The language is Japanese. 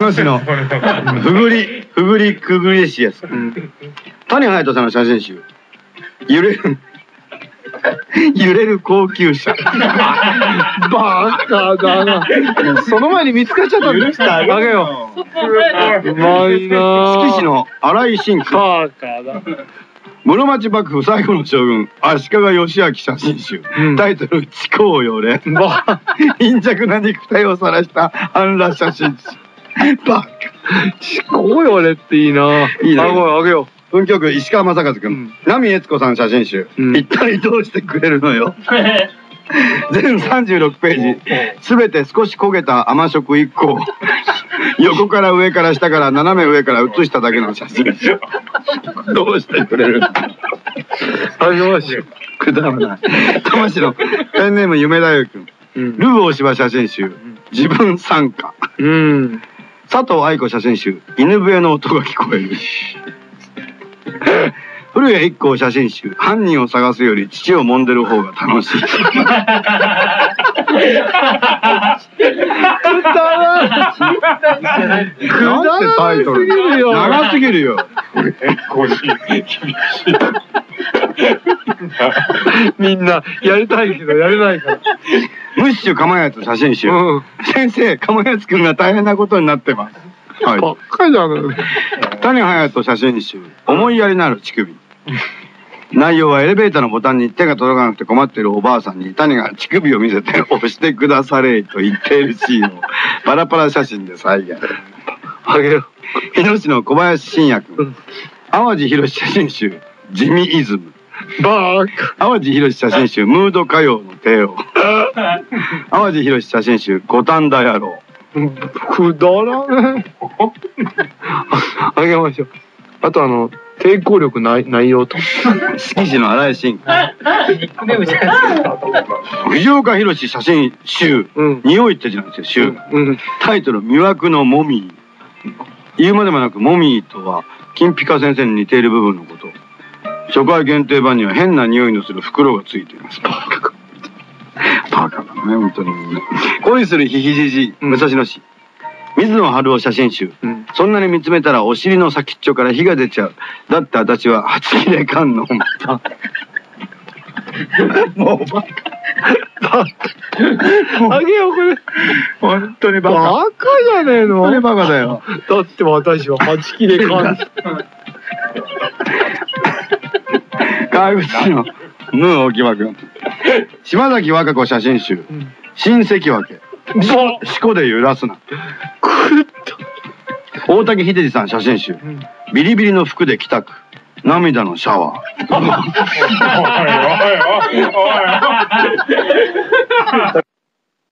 のしの、ふぐり、ふぐりくぐりしやつ。谷隼人さんの写真集。揺れる、揺れる高級車。バカだな。その前に見つかっちゃったんだよ。あげよう。うまいな月市の荒井真君。バカだ。室町幕府最後の将軍、足利義明写真集。うんタイトル、地高よれ。バ 貧弱な肉体を晒した半裸写真集。バカ。ちこうよれっていいな。いいね。あごあげよ文京区石川正和君、波悦子さん写真集、うん。一体どうしてくれるのよ？全36ページ。すべて少し焦げた甘食1個を。横から上から下から斜め上から写しただけの写真集。どうしてくれるう。あげまし。ょう。くだらない。魂のペンネーム夢太夫君。うん。ルブ大柴写真集。自分参加。うん。佐藤愛子写真集犬笛の音が聞こえる。古谷一行写真集犯人を探すより父を揉んでる方が楽しい。なんてタイトル長すぎるよ。みんなやりたいけどやれないから。ムッシュかまやつ写真集。うん。先生かまやつくんが大変なことになってます。はい。ばっかりだね。谷隼人写真集。思いやりのある乳首。内容はエレベーターのボタンに手が届かなくて困っているおばあさんに谷が乳首を見せて押してくだされと言っているシーンをパラパラ写真で再現。あげよ 日野市の小林信也う君。ん淡路博写真集。地味イズムう。バカ。淡路博写真集ムード歌謡の帝王淡路博写真集五反田野郎くだらねえ。ああげましょう。あとあの、抵抗力ない、内容と。敷地の荒井慎ニックネームじゃないですか。藤岡弘写真集うん。匂いって字なんですよ集うん。タイトル「魅惑のモミー」言うまでもなくモミーとは金ピカ先生に似ている部分のこと初回限定版には変な匂いのする袋がついています。バカバカだね本当に。恋するヒヒジジうん。武蔵野市。水野晴夫写真集。うん。そんなに見つめたらお尻の先っちょから火が出ちゃう。だって私は八切れ観音だもうバカ。あげよう、これ。本当にババカカじゃねえの？本当にバカだよ。だって私は8切れかん。川口のムー大木場君。島崎和歌子写真集。新関脇ば、四股で揺らすな。大竹秀治さん写真集。ビリビリの服で帰宅。涙のシャワー